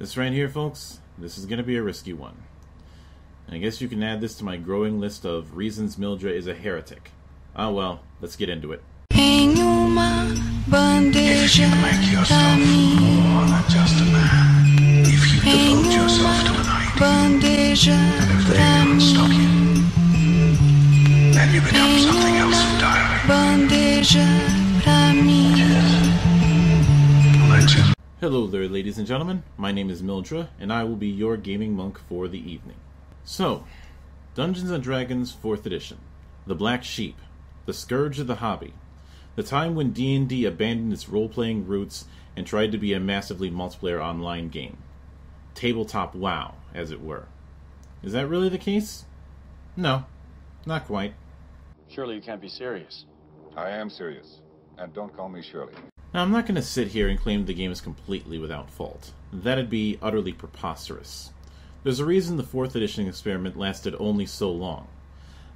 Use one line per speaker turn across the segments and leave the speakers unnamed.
This right here, folks, this is going to be a risky one. And I guess you can add this to my growing list of reasons Mildra is a heretic. Ah well, let's get into it.
Em uma bandeja
Make yourself more than just a man. If you devote yourself to an idea,
bandeja
if they can't stop you, then you become something else entirely.
Hello there, ladies and gentlemen. My name is Mildra, and I will be your gaming monk for the evening. So, Dungeons and Dragons 4th Edition, The Black Sheep, The Scourge of the Hobby, the time when D&D abandoned its role-playing roots and tried to be a massively multiplayer online game. Tabletop WoW, as it were. Is that really the case? No, not quite.
Surely you can't be serious.
I am serious. And don't call me Shirley.
Now, I'm not going to sit here and claim the game is completely without fault. That'd be utterly preposterous. There's a reason the 4th edition experiment lasted only so long.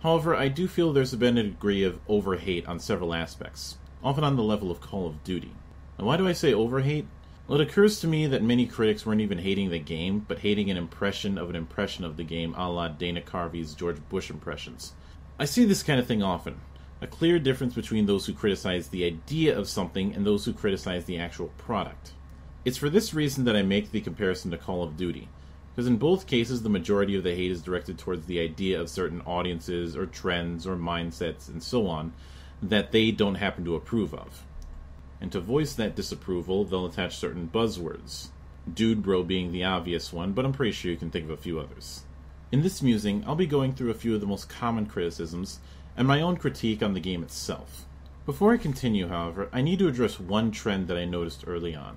However, I do feel there's been a degree of overhate on several aspects, often on the level of Call of Duty. And why do I say overhate? Well, it occurs to me that many critics weren't even hating the game, but hating an impression of an impression of the game a la Dana Carvey's George Bush impressions. I see this kind of thing often. A clear difference between those who criticize the idea of something and those who criticize the actual product. It's for this reason that I make the comparison to Call of Duty, because in both cases the majority of the hate is directed towards the idea of certain audiences or trends or mindsets and so on that they don't happen to approve of. And to voice that disapproval, they'll attach certain buzzwords. Dude bro being the obvious one, but I'm pretty sure you can think of a few others. In this musing, I'll be going through a few of the most common criticisms and my own critique on the game itself. Before I continue, however, I need to address one trend that I noticed early on.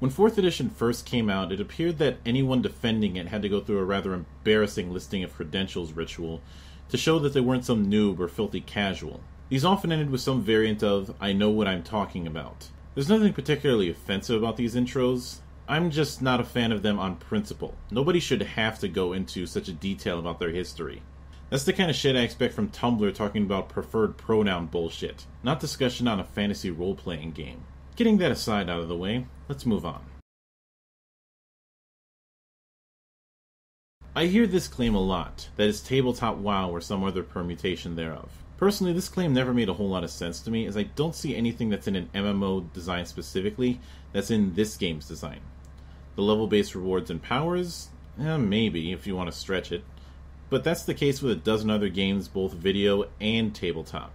When 4th edition first came out, it appeared that anyone defending it had to go through a rather embarrassing listing of credentials ritual to show that they weren't some noob or filthy casual. These often ended with some variant of, I know what I'm talking about. There's nothing particularly offensive about these intros. I'm just not a fan of them on principle. Nobody should have to go into such a detail about their history. That's the kind of shit I expect from Tumblr talking about preferred pronoun bullshit, not discussion on a fantasy role playing game. Getting that aside out of the way, let's move on. I hear this claim a lot that it's tabletop WoW or some other permutation thereof. Personally, this claim never made a whole lot of sense to me, as I don't see anything that's in an MMO design specifically that's in this game's design. The level based rewards and powers? Eh, maybe, if you want to stretch it. But that's the case with a dozen other games, both video and tabletop.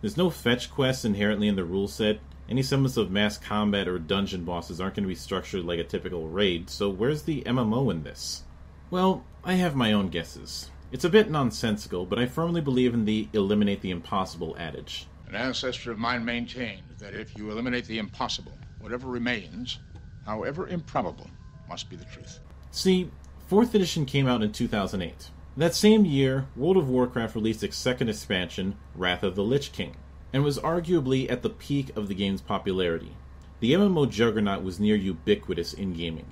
There's no fetch quests inherently in the rule set. Any semblance of mass combat or dungeon bosses aren't going to be structured like a typical raid, so where's the MMO in this? Well, I have my own guesses. It's a bit nonsensical, but I firmly believe in the eliminate the impossible adage.
An ancestor of mine maintained that if you eliminate the impossible, whatever remains, however improbable, must be the truth.
See, 4th edition came out in 2008. That same year, World of Warcraft released its second expansion, Wrath of the Lich King, and was arguably at the peak of the game's popularity. The MMO juggernaut was near ubiquitous in gaming,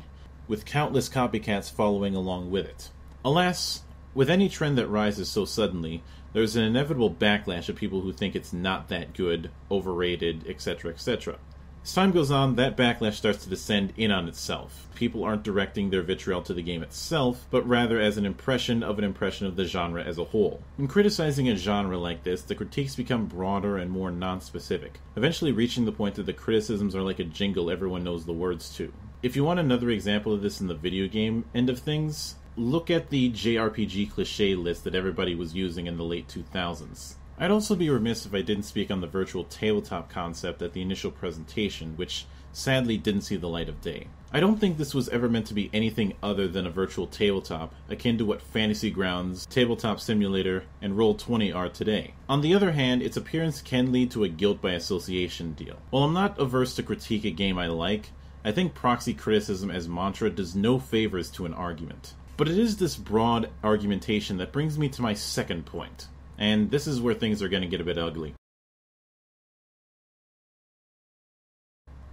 with countless copycats following along with it. Alas, with any trend that rises so suddenly, there's an inevitable backlash of people who think it's not that good, overrated, etc., etc. As time goes on, that backlash starts to descend in on itself. People aren't directing their vitriol to the game itself, but rather as an impression of an impression of the genre as a whole. When criticizing a genre like this, the critiques become broader and more non-specific, eventually reaching the point that the criticisms are like a jingle everyone knows the words to. If you want another example of this in the video game end of things, look at the JRPG cliche list that everybody was using in the late 2000s. I'd also be remiss if I didn't speak on the virtual tabletop concept at the initial presentation, which sadly didn't see the light of day. I don't think this was ever meant to be anything other than a virtual tabletop, akin to what Fantasy Grounds, Tabletop Simulator, and Roll20 are today. On the other hand, its appearance can lead to a guilt by association deal. While I'm not averse to critique a game I like, I think proxy criticism as mantra does no favors to an argument. But it is this broad argumentation that brings me to my second point. And this is where things are going to get a bit ugly.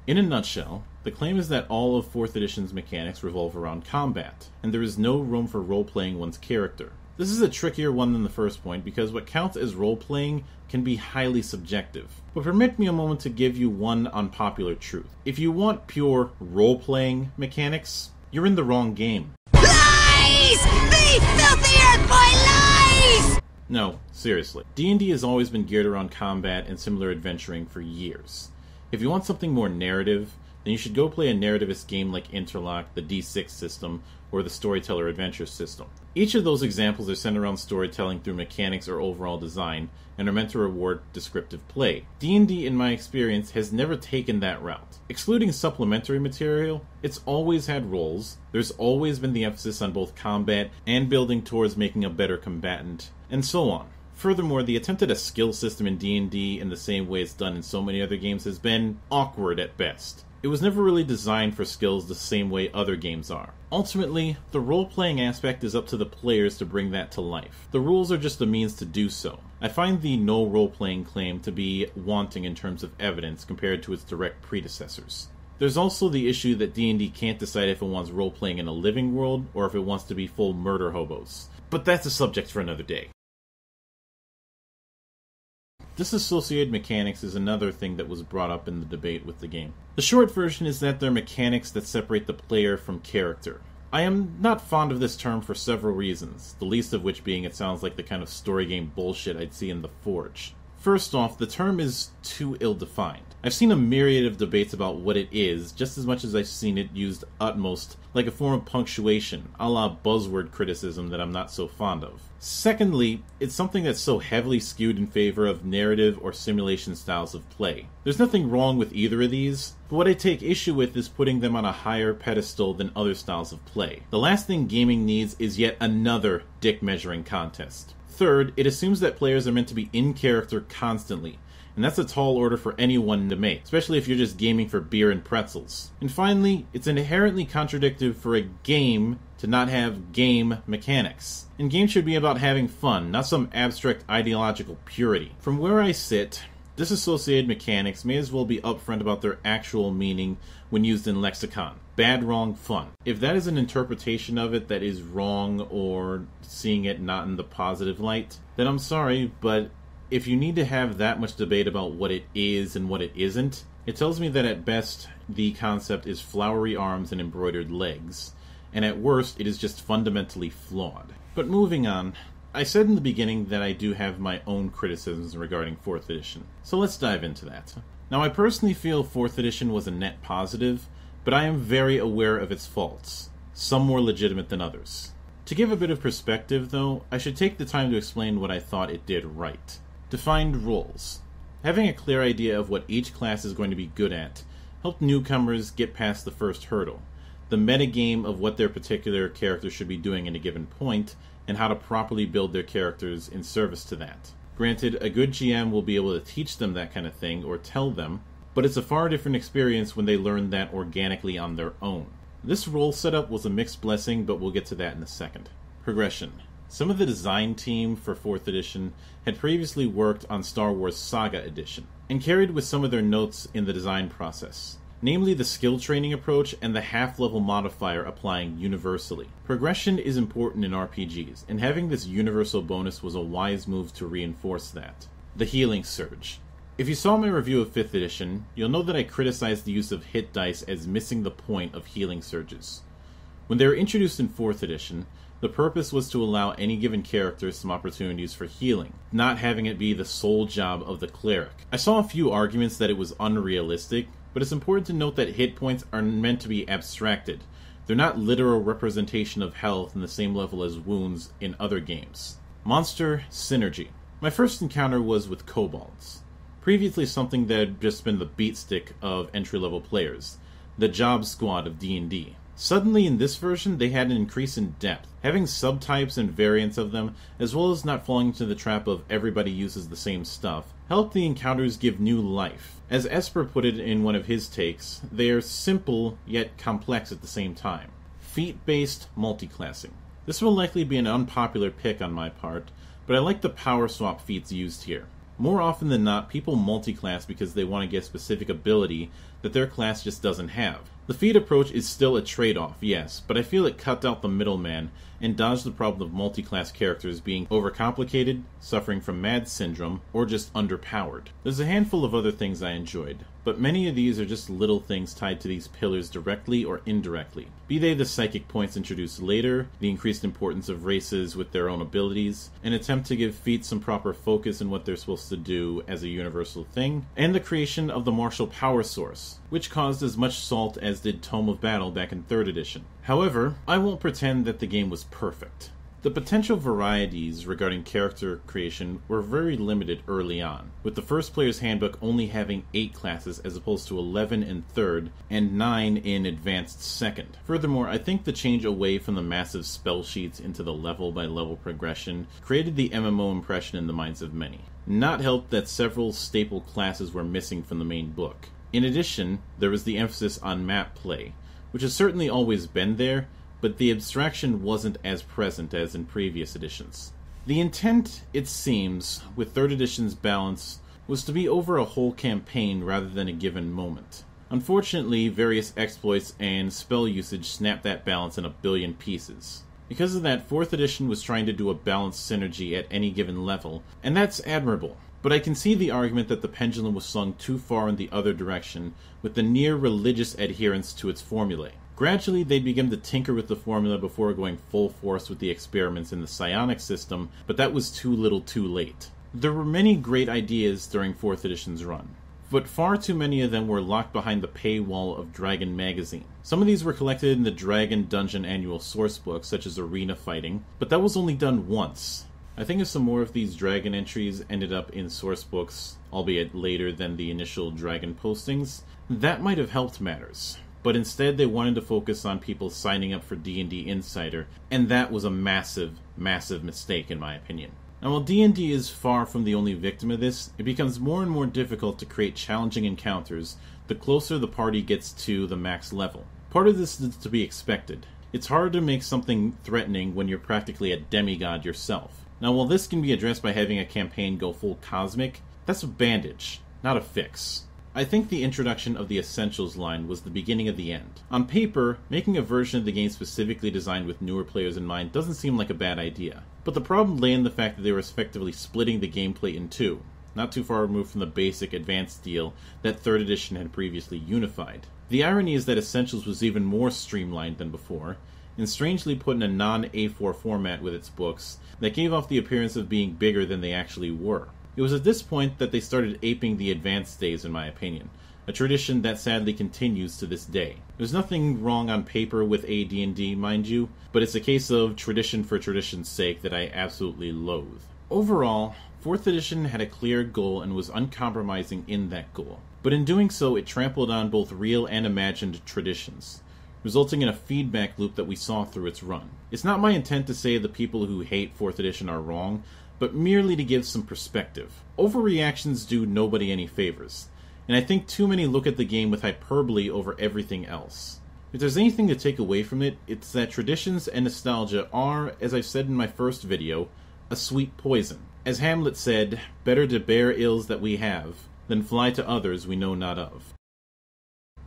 In a nutshell, the claim is that all of 4th edition's mechanics revolve around combat, and there is no room for role playing one's character. This is a trickier one than the first point because what counts as role playing can be highly subjective. But permit me a moment to give you one unpopular truth. If you want pure role playing mechanics, you're in the wrong game.
Lies! They filthy!
No, seriously. D&D has always been geared around combat and similar adventuring for years. If you want something more narrative, then you should go play a narrativist game like Interlock, the D6 system, or the Storyteller Adventure system. Each of those examples are centered around storytelling through mechanics or overall design, and are meant to reward descriptive play. D&D, in my experience, has never taken that route. Excluding supplementary material, it's always had roles, there's always been the emphasis on both combat and building towards making a better combatant, and so on. Furthermore, the attempt at a skill system in D&D in the same way it's done in so many other games has been awkward at best. It was never really designed for skills the same way other games are. Ultimately, the role playing aspect is up to the players to bring that to life. The rules are just a means to do so. I find the no role playing claim to be wanting in terms of evidence compared to its direct predecessors. There's also the issue that D&D can't decide if it wants role playing in a living world or if it wants to be full murder hobos. But that's a subject for another day. Disassociated mechanics is another thing that was brought up in the debate with the game. The short version is that they're mechanics that separate the player from character. I am not fond of this term for several reasons, the least of which being it sounds like the kind of story game bullshit I'd see in The Forge. First off, the term is too ill defined. I've seen a myriad of debates about what it is, just as much as I've seen it used utmost like a form of punctuation, a la buzzword criticism that I'm not so fond of. Secondly, it's something that's so heavily skewed in favor of narrative or simulation styles of play. There's nothing wrong with either of these, but what I take issue with is putting them on a higher pedestal than other styles of play. The last thing gaming needs is yet another dick measuring contest. Third, it assumes that players are meant to be in character constantly, and that's a tall order for anyone to make, especially if you're just gaming for beer and pretzels. And finally, it's inherently contradictory for a game to not have game mechanics. And games should be about having fun, not some abstract ideological purity. From where I sit, disassociated mechanics may as well be upfront about their actual meaning when used in lexicon. Bad, wrong, fun. If that is an interpretation of it that is wrong or seeing it not in the positive light, then I'm sorry, but if you need to have that much debate about what it is and what it isn't, it tells me that at best the concept is flowery arms and embroidered legs, and at worst it is just fundamentally flawed. But moving on, I said in the beginning that I do have my own criticisms regarding 4th edition, so let's dive into that. Now, I personally feel 4th edition was a net positive, but I am very aware of its faults, some more legitimate than others. To give a bit of perspective, though, I should take the time to explain what I thought it did right. Defined roles. Having a clear idea of what each class is going to be good at helped newcomers get past the first hurdle the metagame of what their particular character should be doing at a given point, and how to properly build their characters in service to that. Granted, a good GM will be able to teach them that kind of thing or tell them, but it's a far different experience when they learn that organically on their own. This role setup was a mixed blessing, but we'll get to that in a second. Progression. Some of the design team for 4th edition had previously worked on Star Wars Saga Edition, and carried with some of their notes in the design process namely the skill training approach and the half level modifier applying universally. Progression is important in RPGs, and having this universal bonus was a wise move to reinforce that. The Healing Surge. If you saw my review of 5th edition, you'll know that I criticized the use of hit dice as missing the point of healing surges. When they were introduced in 4th edition, the purpose was to allow any given character some opportunities for healing, not having it be the sole job of the cleric. I saw a few arguments that it was unrealistic, but it's important to note that hit points are meant to be abstracted. They're not literal representation of health in the same level as wounds in other games. Monster Synergy. My first encounter was with kobolds. Previously something that had just been the beatstick of entry-level players, the job squad of D&D. Suddenly, in this version, they had an increase in depth, having subtypes and variants of them, as well as not falling into the trap of everybody uses the same stuff, helped the encounters give new life. As Esper put it in one of his takes, they are simple yet complex at the same time. Feat based multiclassing. This will likely be an unpopular pick on my part, but I like the power swap feats used here. More often than not, people multi-class because they want to get a specific ability that their class just doesn't have. The feat approach is still a trade off, yes, but I feel it cut out the middleman and dodged the problem of multi-class characters being overcomplicated, suffering from MAD syndrome, or just underpowered. There's a handful of other things I enjoyed. But many of these are just little things tied to these pillars directly or indirectly. Be they the psychic points introduced later, the increased importance of races with their own abilities, an attempt to give feats some proper focus in what they're supposed to do as a universal thing, and the creation of the martial power source, which caused as much salt as did Tome of Battle back in 3rd edition. However, I won't pretend that the game was perfect. The potential varieties regarding character creation were very limited early on, with the first player's handbook only having 8 classes as opposed to 11 in 3rd and 9 in advanced 2nd. Furthermore, I think the change away from the massive spell sheets into the level by level progression created the MMO impression in the minds of many. Not helped that several staple classes were missing from the main book. In addition, there was the emphasis on map play, which has certainly always been there, but the abstraction wasn't as present as in previous editions. The intent, it seems, with 3rd edition's balance was to be over a whole campaign rather than a given moment. Unfortunately, various exploits and spell usage snapped that balance in a billion pieces. Because of that, 4th edition was trying to do a balanced synergy at any given level, and that's admirable. But I can see the argument that the pendulum was swung too far in the other direction with the near religious adherence to its formulae. Gradually, they began to tinker with the formula before going full force with the experiments in the psionic system, but that was too little too late. There were many great ideas during 4th edition's run, but far too many of them were locked behind the paywall of Dragon magazine. Some of these were collected in the Dragon Dungeon annual sourcebook, such as arena fighting, but that was only done once. I think if some more of these Dragon entries ended up in sourcebooks, albeit later than the initial Dragon postings, that might have helped matters but instead they wanted to focus on people signing up for D&D Insider, and that was a massive, massive mistake in my opinion. Now, while D&D is far from the only victim of this, it becomes more and more difficult to create challenging encounters the closer the party gets to the max level. Part of this is to be expected. It's hard to make something threatening when you're practically a demigod yourself. Now, while this can be addressed by having a campaign go full cosmic, that's a bandage, not a fix. I think the introduction of the Essentials line was the beginning of the end. On paper, making a version of the game specifically designed with newer players in mind doesn't seem like a bad idea. But the problem lay in the fact that they were effectively splitting the gameplay in two, not too far removed from the basic advanced deal that 3rd edition had previously unified. The irony is that Essentials was even more streamlined than before, and strangely put in a non A4 format with its books that gave off the appearance of being bigger than they actually were. It was at this point that they started aping the advanced days, in my opinion, a tradition that sadly continues to this day. There's nothing wrong on paper with AD&D, mind you, but it's a case of tradition for tradition's sake that I absolutely loathe. Overall, 4th edition had a clear goal and was uncompromising in that goal. But in doing so, it trampled on both real and imagined traditions, resulting in a feedback loop that we saw through its run. It's not my intent to say the people who hate 4th edition are wrong, but merely to give some perspective. Overreactions do nobody any favors, and I think too many look at the game with hyperbole over everything else. If there's anything to take away from it, it's that traditions and nostalgia are, as I've said in my first video, a sweet poison. As Hamlet said, better to bear ills that we have than fly to others we know not of.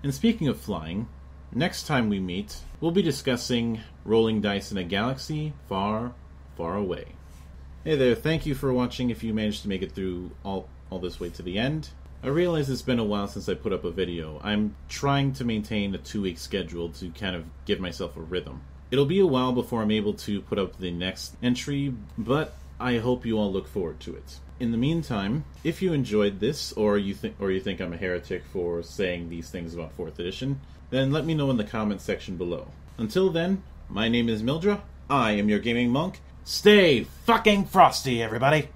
And speaking of flying, next time we meet, we'll be discussing rolling dice in a galaxy far, far away. Hey there, thank you for watching if you managed to make it through all, all this way to the end. I realize it's been a while since I put up a video. I'm trying to maintain a two week schedule to kind of give myself a rhythm. It'll be a while before I'm able to put up the next entry, but I hope you all look forward to it. In the meantime, if you enjoyed this, or you think or you think I'm a heretic for saying these things about 4th edition, then let me know in the comments section below. Until then, my name is Mildra, I am your gaming monk, Stay fucking frosty, everybody.